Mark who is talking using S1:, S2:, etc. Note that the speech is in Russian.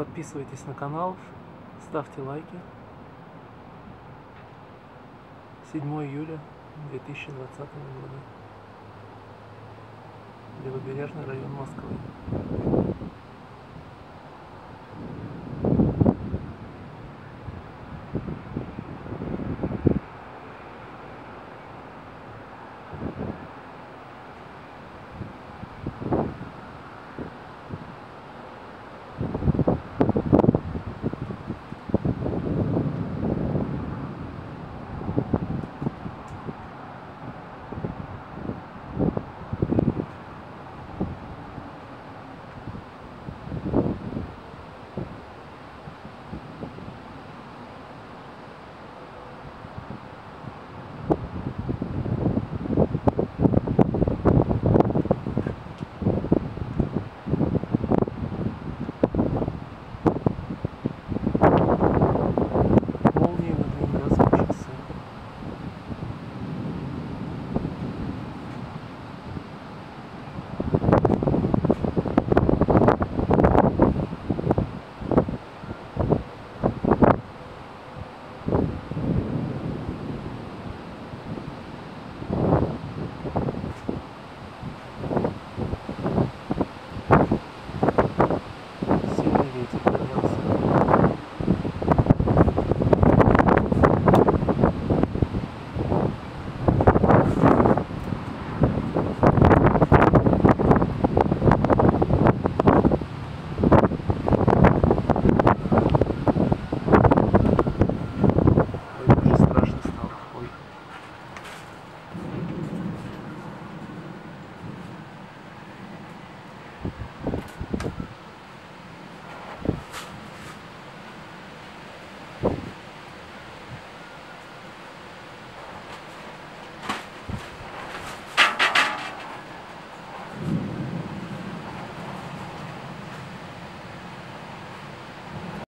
S1: Подписывайтесь на канал, ставьте лайки. 7 июля 2020 года. Левобережный район Москвы.